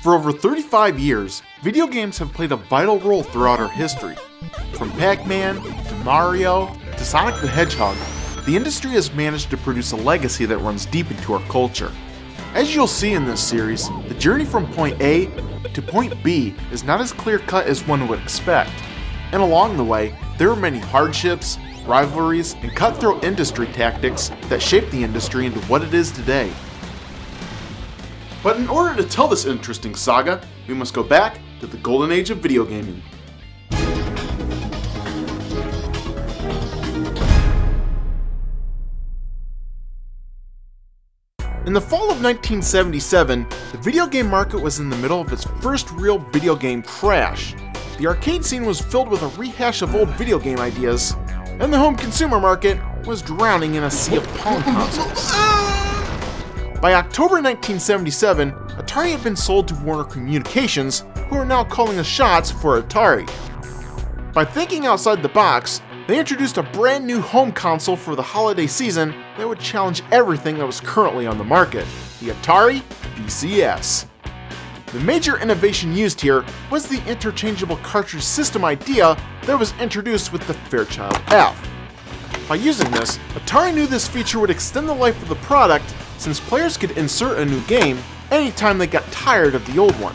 For over 35 years, video games have played a vital role throughout our history. From Pac Man to Mario to Sonic the Hedgehog, the industry has managed to produce a legacy that runs deep into our culture. As you'll see in this series, the journey from point A to point B is not as clear cut as one would expect. And along the way, there are many hardships, rivalries, and cutthroat industry tactics that shaped the industry into what it is today. But in order to tell this interesting saga, we must go back to the golden age of video gaming. In the fall of 1977, the video game market was in the middle of its first real video game crash. The arcade scene was filled with a rehash of old video game ideas, and the home consumer market was drowning in a sea of Pong consoles. Ah! By October 1977, Atari had been sold to Warner Communications, who are now calling the shots for Atari. By thinking outside the box, they introduced a brand new home console for the holiday season that would challenge everything that was currently on the market the Atari VCS. The major innovation used here was the interchangeable cartridge system idea that was introduced with the Fairchild F. By using this, Atari knew this feature would extend the life of the product since players could insert a new game anytime they got tired of the old one.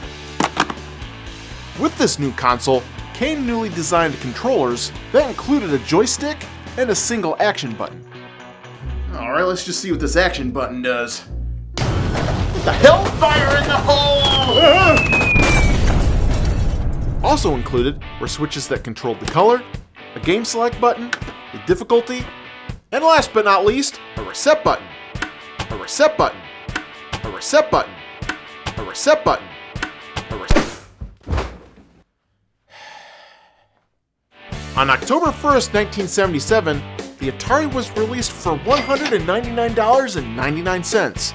With this new console came newly designed controllers that included a joystick and a single action button. Alright, let's just see what this action button does. What the hell? Fire in the hole! Uh-huh. Also included were switches that controlled the color, a game select button, the difficulty, and last but not least, a reset button. A reset button. A reset button. A reset button. A reset. On October 1st, 1977, the Atari was released for $199.99.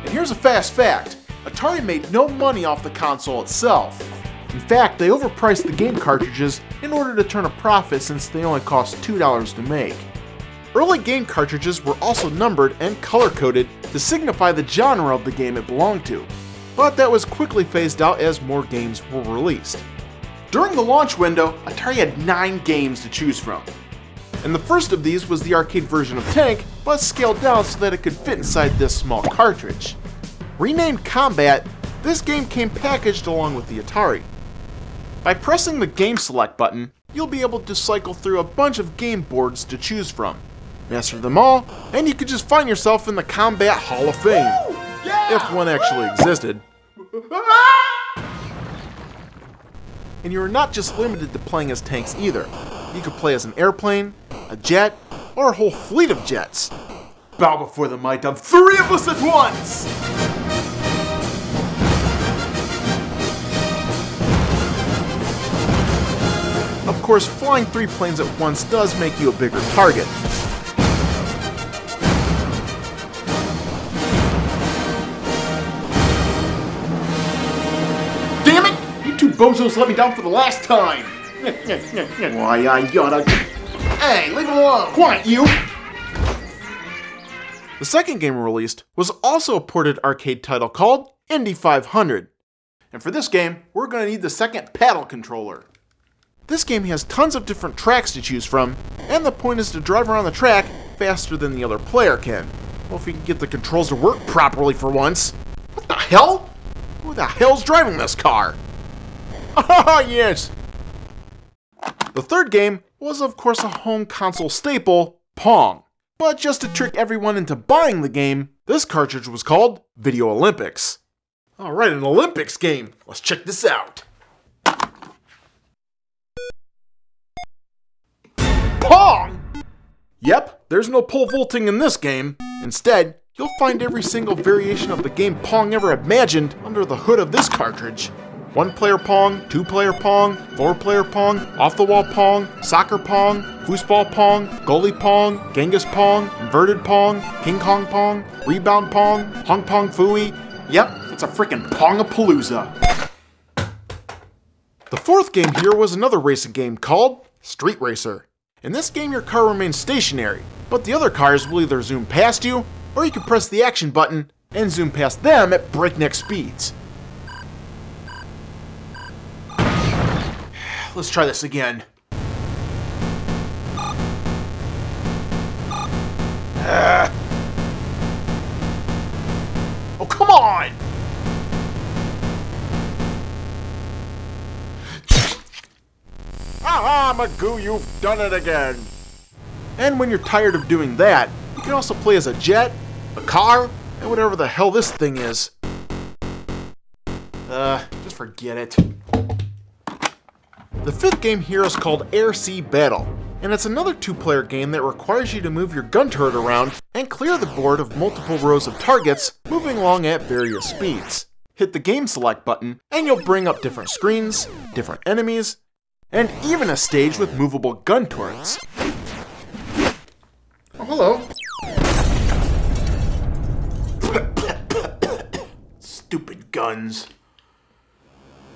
And here's a fast fact Atari made no money off the console itself. In fact, they overpriced the game cartridges in order to turn a profit since they only cost $2 to make. Early game cartridges were also numbered and color coded to signify the genre of the game it belonged to, but that was quickly phased out as more games were released. During the launch window, Atari had 9 games to choose from. And the first of these was the arcade version of Tank, but scaled down so that it could fit inside this small cartridge. Renamed Combat, this game came packaged along with the Atari. By pressing the Game Select button, you'll be able to cycle through a bunch of game boards to choose from. Master them all, and you could just find yourself in the Combat Hall of Fame. If one actually existed. And you are not just limited to playing as tanks either. You could play as an airplane, a jet, or a whole fleet of jets. Bow before the might of three of us at once! Of course, flying three planes at once does make you a bigger target. Bozos let me down for the last time! Why, I gotta. Hey, leave him alone! Quiet, you! The second game released was also a ported arcade title called Indy 500. And for this game, we're going to need the second paddle controller. This game has tons of different tracks to choose from, and the point is to drive around the track faster than the other player can. Well, if you can get the controls to work properly for once. What the hell? Who the hell's driving this car? Oh, yes! The third game was, of course, a home console staple, Pong. But just to trick everyone into buying the game, this cartridge was called Video Olympics. Alright, an Olympics game. Let's check this out. Pong! Yep, there's no pole vaulting in this game. Instead, you'll find every single variation of the game Pong ever imagined under the hood of this cartridge. One player Pong, two player Pong, four player Pong, off the wall Pong, soccer Pong, foosball Pong, goalie Pong, Genghis Pong, inverted Pong, King Kong Pong, rebound Pong, Hong Pong Fooey. Yep, it's a frickin' Pongapalooza. The fourth game here was another racing game called Street Racer. In this game, your car remains stationary, but the other cars will either zoom past you, or you can press the action button and zoom past them at breakneck speeds. Let's try this again. Uh. Oh, come on! Ah, Magoo, you've done it again! And when you're tired of doing that, you can also play as a jet, a car, and whatever the hell this thing is. Uh, just forget it. The fifth game here is called Air Sea Battle, and it's another two-player game that requires you to move your gun turret around and clear the board of multiple rows of targets moving along at various speeds. Hit the game select button, and you'll bring up different screens, different enemies, and even a stage with movable gun turrets. Oh, hello. Stupid guns.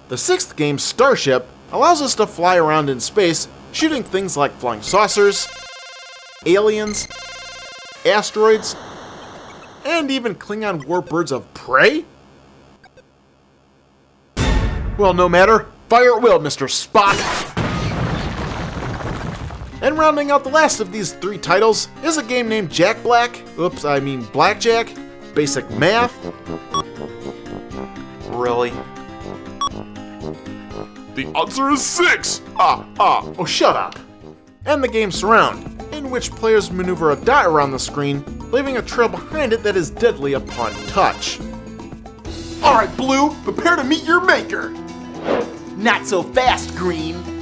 The sixth game, Starship, allows us to fly around in space, shooting things like flying saucers, aliens, asteroids, and even Klingon warbirds of prey? Well, no matter. Fire at will, Mr. Spock! And rounding out the last of these three titles is a game named Jack Black. Oops, I mean Blackjack. Basic Math. Really? The answer is six! Ah, ah, oh shut up! And the game Surround, in which players maneuver a dot around the screen, leaving a trail behind it that is deadly upon touch. Alright, Blue, prepare to meet your maker! Not so fast, Green!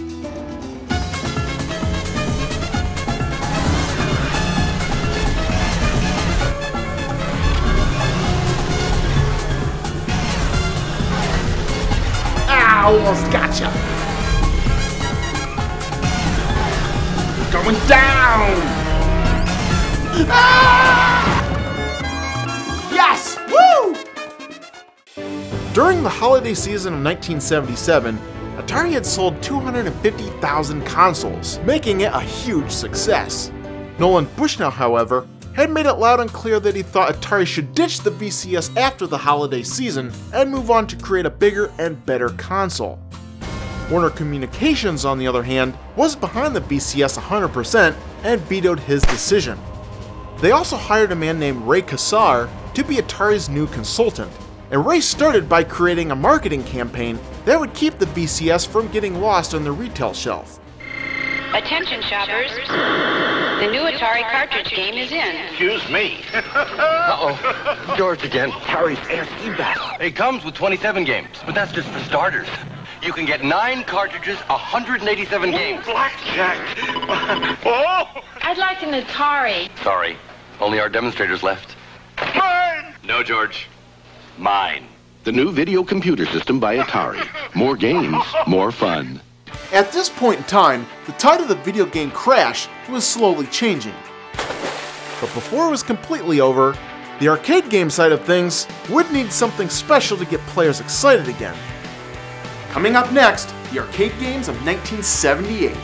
Almost gotcha! Going down! Ah! Yes! Woo! During the holiday season of 1977, Atari had sold 250,000 consoles, making it a huge success. Nolan Bushnell, however, had made it loud and clear that he thought Atari should ditch the VCS after the holiday season and move on to create a bigger and better console. Warner Communications, on the other hand, was behind the VCS 100% and vetoed his decision. They also hired a man named Ray Kassar to be Atari's new consultant, and Ray started by creating a marketing campaign that would keep the VCS from getting lost on the retail shelf. Attention shoppers, the new Atari cartridge game is in. Excuse me. Uh-oh. George again. Atari's Air Sea Battle. It comes with 27 games, but that's just for starters. You can get nine cartridges, 187 games. Blackjack. oh! I'd like an Atari. Sorry, only our demonstrators left. Mine! No, George. Mine. The new video computer system by Atari. More games, more fun. At this point in time, the tide of the video game crash was slowly changing. But before it was completely over, the arcade game side of things would need something special to get players excited again. Coming up next, the arcade games of 1978.